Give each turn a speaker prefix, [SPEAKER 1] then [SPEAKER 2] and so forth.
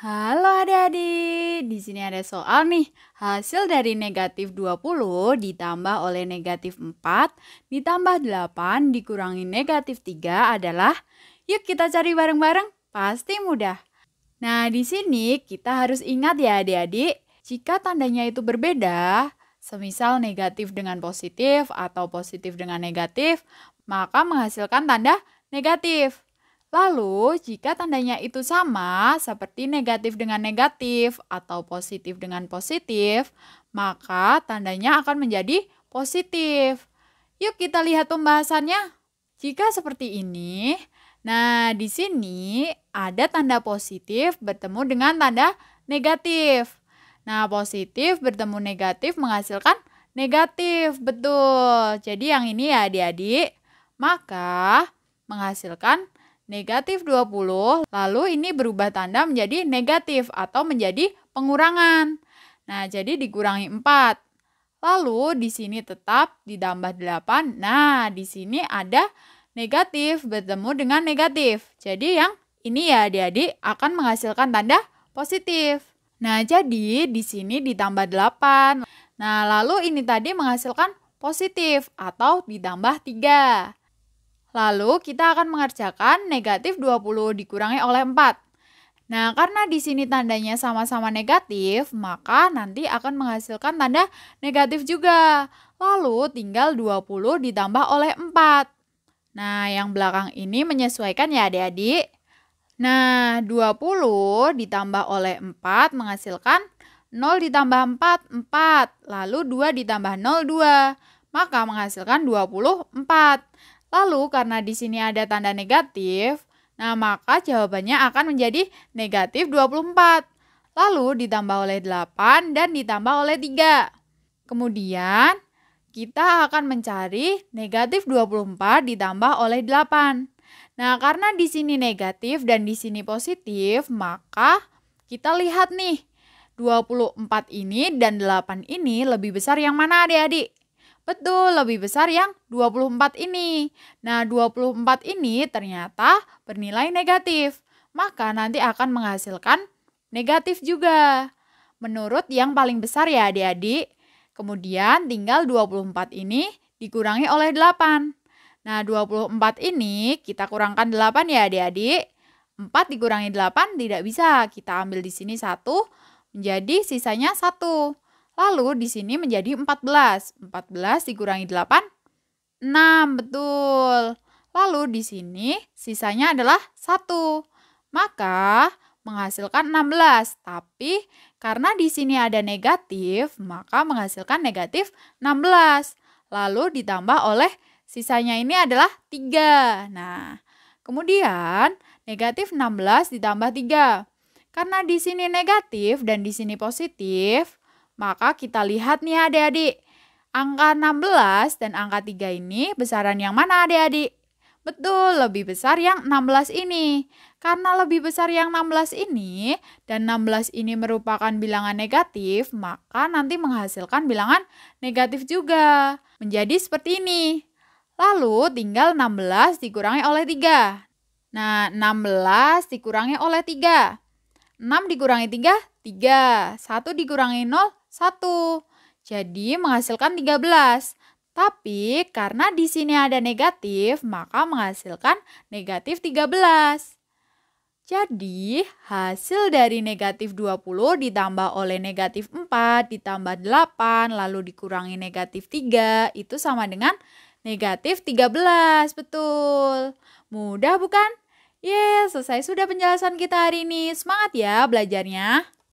[SPEAKER 1] Halo adik-adik, di sini ada soal nih. Hasil dari negatif 20 ditambah oleh negatif 4 ditambah 8 dikurangi negatif 3 adalah Yuk kita cari bareng-bareng, pasti mudah. Nah di sini kita harus ingat ya adik-adik, jika tandanya itu berbeda, semisal negatif dengan positif atau positif dengan negatif, maka menghasilkan tanda negatif. Lalu, jika tandanya itu sama, seperti negatif dengan negatif atau positif dengan positif, maka tandanya akan menjadi positif. Yuk kita lihat pembahasannya. Jika seperti ini, nah di sini ada tanda positif bertemu dengan tanda negatif. Nah, positif bertemu negatif menghasilkan negatif, betul. Jadi yang ini ya adik-adik, maka menghasilkan negatif 20, lalu ini berubah tanda menjadi negatif atau menjadi pengurangan. Nah, jadi dikurangi 4. Lalu di sini tetap ditambah 8. Nah, di sini ada negatif bertemu dengan negatif. Jadi yang ini ya adik-adik akan menghasilkan tanda positif. Nah, jadi di sini ditambah 8. Nah, lalu ini tadi menghasilkan positif atau ditambah 3. Lalu kita akan mengerjakan negatif 20 dikurangi oleh 4. Nah, karena di sini tandanya sama-sama negatif, maka nanti akan menghasilkan tanda negatif juga. Lalu tinggal 20 ditambah oleh 4. Nah, yang belakang ini menyesuaikan ya adik-adik. Nah, 20 ditambah oleh 4 menghasilkan 0 ditambah 4, 4. Lalu 2 ditambah 0, 2. Maka menghasilkan 24. Lalu karena di sini ada tanda negatif, nah maka jawabannya akan menjadi negatif 24. Lalu ditambah oleh 8 dan ditambah oleh 3. Kemudian kita akan mencari negatif 24 ditambah oleh 8. Nah, karena di sini negatif dan di sini positif, maka kita lihat nih, 24 ini dan 8 ini lebih besar yang mana adik-adik? Betul, lebih besar yang 24 ini. Nah, 24 ini ternyata bernilai negatif. Maka nanti akan menghasilkan negatif juga. Menurut yang paling besar ya adik-adik. Kemudian tinggal 24 ini dikurangi oleh 8. Nah, 24 ini kita kurangkan 8 ya adik-adik. 4 dikurangi 8 tidak bisa. Kita ambil di sini 1 menjadi sisanya 1. Lalu di sini menjadi 14. 14 dikurangi 8, 6, betul. Lalu di sini sisanya adalah 1. Maka menghasilkan 16. Tapi karena di sini ada negatif, maka menghasilkan negatif 16. Lalu ditambah oleh sisanya ini adalah 3. Nah, kemudian negatif 16 ditambah 3. Karena di sini negatif dan di sini positif, maka kita lihat nih adik-adik. Angka 16 dan angka 3 ini besaran yang mana adik-adik? Betul, lebih besar yang 16 ini. Karena lebih besar yang 16 ini dan 16 ini merupakan bilangan negatif, maka nanti menghasilkan bilangan negatif juga. Menjadi seperti ini. Lalu tinggal 16 dikurangi oleh 3. Nah, 16 dikurangi oleh 3. 6 dikurangi 3, 3. 1 dikurangi 0, 1. Jadi menghasilkan 13. Tapi karena di sini ada negatif, maka menghasilkan negatif 13. Jadi, hasil dari negatif 20 ditambah oleh negatif 4 ditambah 8 lalu dikurangi negatif 3 itu sama dengan negatif 13. Betul. Mudah bukan? Yes, selesai sudah penjelasan kita hari ini. Semangat ya belajarnya.